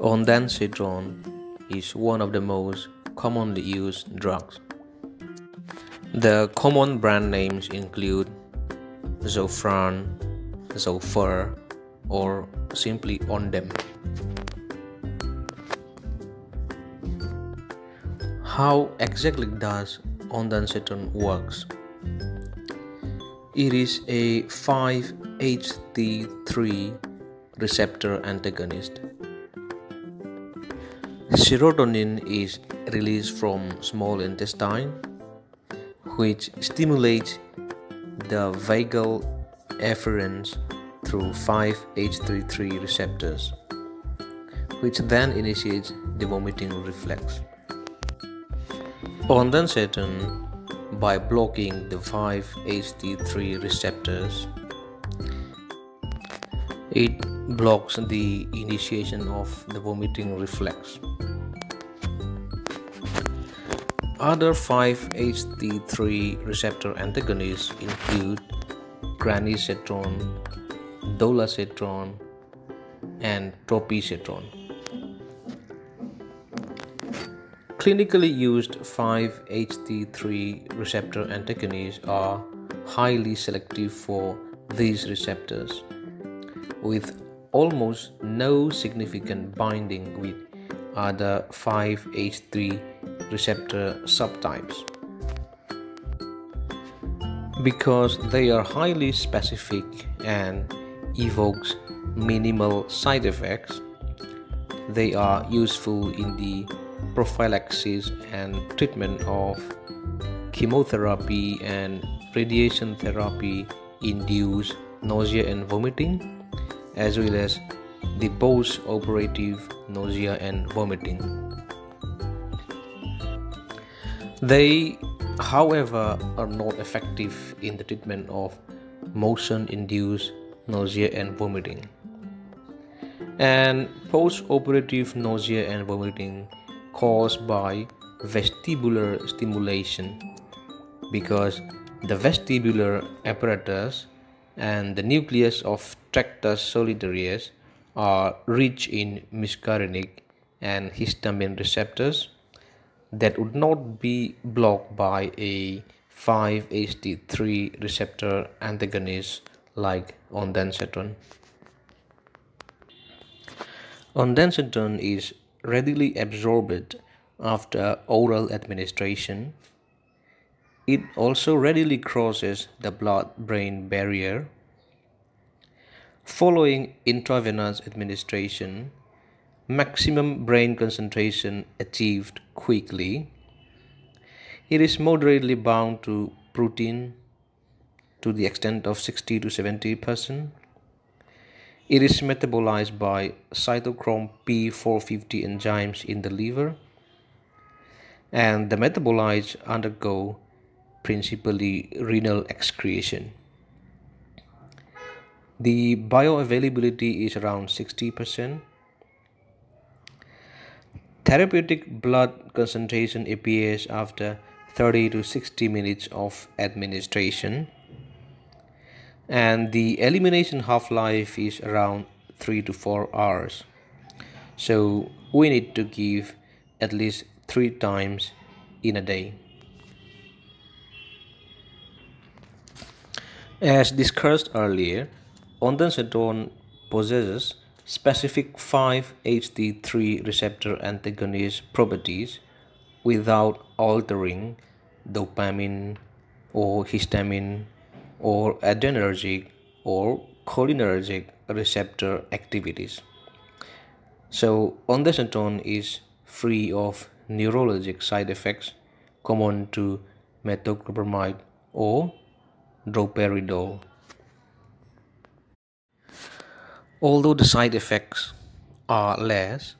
Ondansetron is one of the most commonly used drugs. The common brand names include Zofran, Zofer, or simply Ondem. How exactly does ondansetron works? It is a 5-HT3 receptor antagonist Serotonin is released from small intestine, which stimulates the vagal afferents through 5-HT3 receptors, which then initiates the vomiting reflex. Ondansetron, by blocking the 5-HT3 receptors, it blocks the initiation of the vomiting reflex. Other 5-HT3 receptor antagonists include granisetron, dolasetron, and tropisetron. Clinically used 5-HT3 receptor antagonists are highly selective for these receptors, with almost no significant binding with other 5-HT receptor subtypes. Because they are highly specific and evokes minimal side effects, they are useful in the prophylaxis and treatment of chemotherapy and radiation therapy induced nausea and vomiting as well as the post-operative nausea and vomiting. They, however, are not effective in the treatment of motion induced nausea and vomiting. And post operative nausea and vomiting caused by vestibular stimulation because the vestibular apparatus and the nucleus of tractus solitarius are rich in muscarinic and histamine receptors that would not be blocked by a 5-HT3 receptor antagonist like ondansetron. Ondansetron is readily absorbed after oral administration. It also readily crosses the blood-brain barrier. Following intravenous administration, maximum brain concentration achieved quickly. It is moderately bound to protein to the extent of 60 to 70 percent. It is metabolized by cytochrome P450 enzymes in the liver, and the metabolites undergo principally renal excretion. The bioavailability is around 60 percent. Therapeutic blood concentration appears after 30 to 60 minutes of administration. And the elimination half-life is around 3 to 4 hours. So we need to give at least 3 times in a day. As discussed earlier ondansetron possesses specific 5-HT3 receptor antagonist properties without altering dopamine or histamine or adrenergic or cholinergic receptor activities. So ondansetron is free of neurologic side effects common to metoclopramide or droperidol. Although the side effects are less,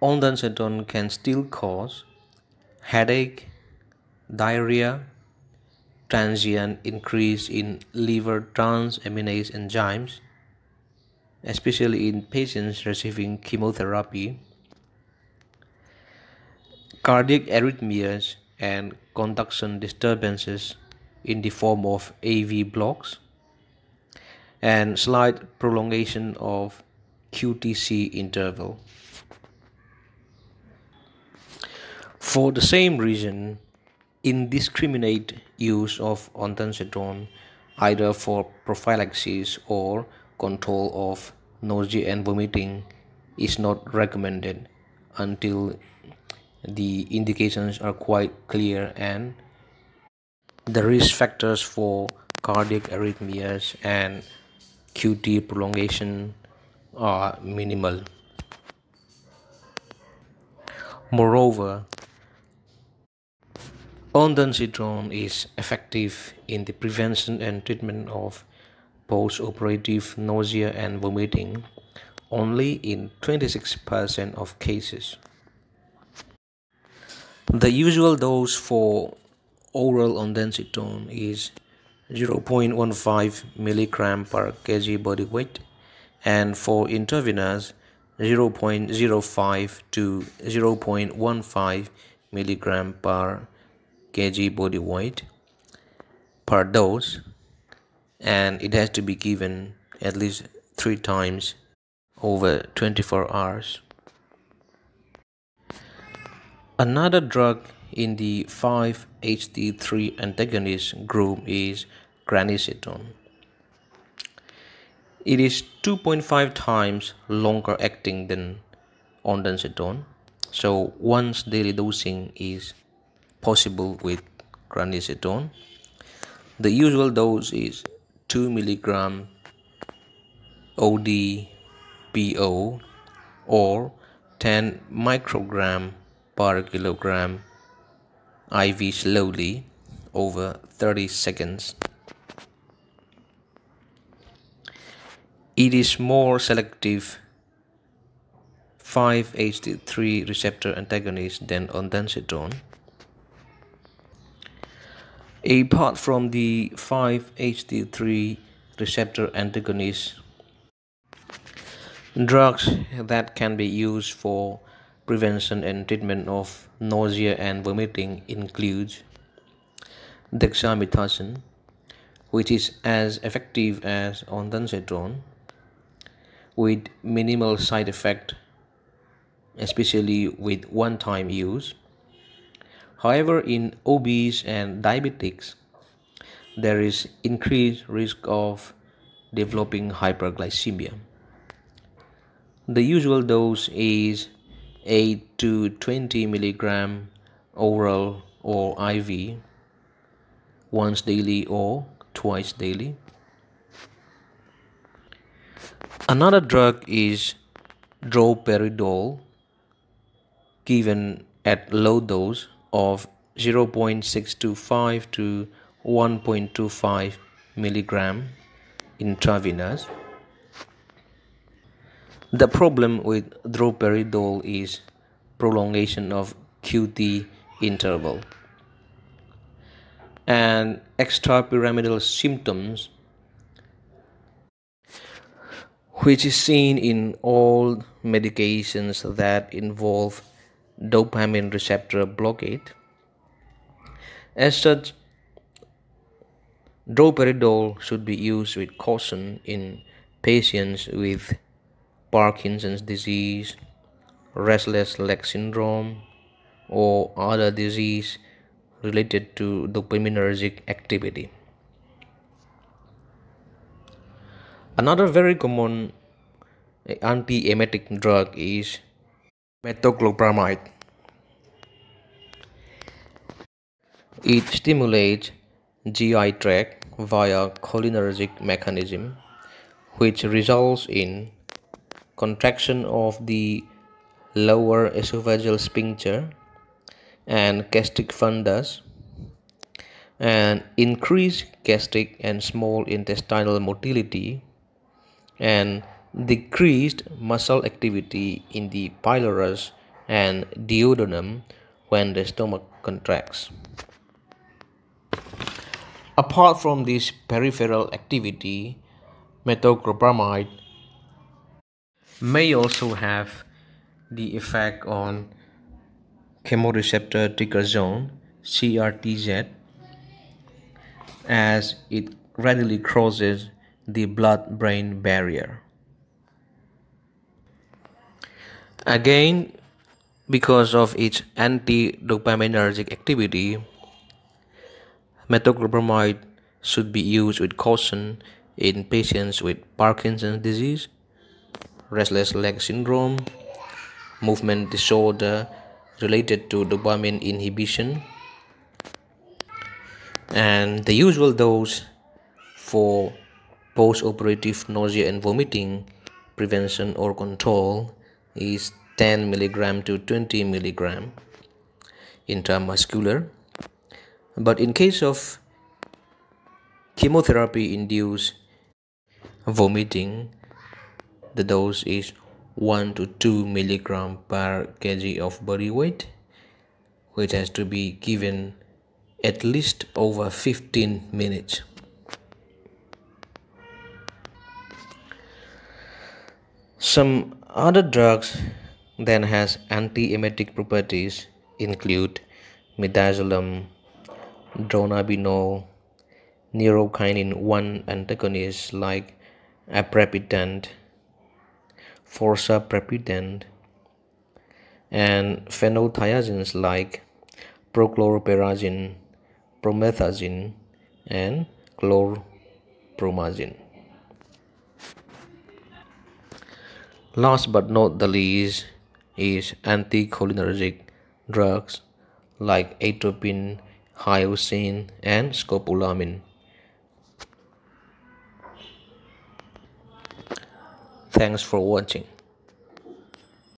ondansetron can still cause headache, diarrhea, transient increase in liver transaminase enzymes, especially in patients receiving chemotherapy, cardiac arrhythmias, and conduction disturbances in the form of AV blocks, and slight prolongation of QTC interval. For the same reason, indiscriminate use of ondansetron either for prophylaxis or control of nausea and vomiting is not recommended until the indications are quite clear and the risk factors for cardiac arrhythmias and QT prolongation are minimal. Moreover, ondansetron is effective in the prevention and treatment of post-operative nausea and vomiting only in 26% of cases. The usual dose for oral ondansetron is 0.15 milligram per kg body weight and for intravenous 0.05 to 0.15 milligram per kg body weight per dose and it has to be given at least three times over 24 hours. Another drug in the 5-HT3 antagonist group is granisetron. It is 2.5 times longer acting than ondansetron, so once daily dosing is possible with granisetron. The usual dose is 2 milligram ODPO or 10 microgram per kilogram IV slowly over 30 seconds. It is more selective. 5-HT3 receptor antagonist than ondansetron. Apart from the 5-HT3 receptor antagonists, drugs that can be used for prevention and treatment of nausea and vomiting includes dexamethasone, which is as effective as ondansetron with minimal side effect, especially with one-time use. However, in obese and diabetics, there is increased risk of developing hyperglycemia. The usual dose is 8 to 20 milligram oral or IV once daily or twice daily. Another drug is droperidol given at low dose of 0.625 to 1.25 milligram intravenous. The problem with droperidol is prolongation of QT interval and extrapyramidal symptoms which is seen in all medications that involve dopamine receptor blockade. As such, droperidol should be used with caution in patients with Parkinson's disease, restless leg syndrome, or other disease related to dopaminergic activity. Another very common eh, anti-emetic drug is metoclopramide. It stimulates GI tract via cholinergic mechanism which results in contraction of the lower esophageal sphincter and gastric fundus and increased gastric and small intestinal motility and decreased muscle activity in the pylorus and duodenum when the stomach contracts. Apart from this peripheral activity, metoclopramide may also have the effect on chemoreceptor trigger zone CRTZ as it readily crosses the blood brain barrier. Again, Because of its anti-dopaminergic activity, metoclopramide should be used with caution in patients with Parkinson's disease, restless leg syndrome, movement disorder related to dopamine inhibition, and the usual dose for post-operative nausea and vomiting prevention or control is 10 milligram to 20 milligram intramuscular. But in case of chemotherapy induced vomiting the dose is 1 to 2 milligram per kg of body weight which has to be given at least over 15 minutes some other drugs that has anti-emetic properties include midazolam dronabinol neurokinin 1 antagonists like aprepitant, fosaprepitant, and phenothiazines like prochlorperazine, promethazine, and chlorpromazine. Last but not the least is anticholinergic drugs like atropine, hyoscine, and scopolamine. Thanks for watching.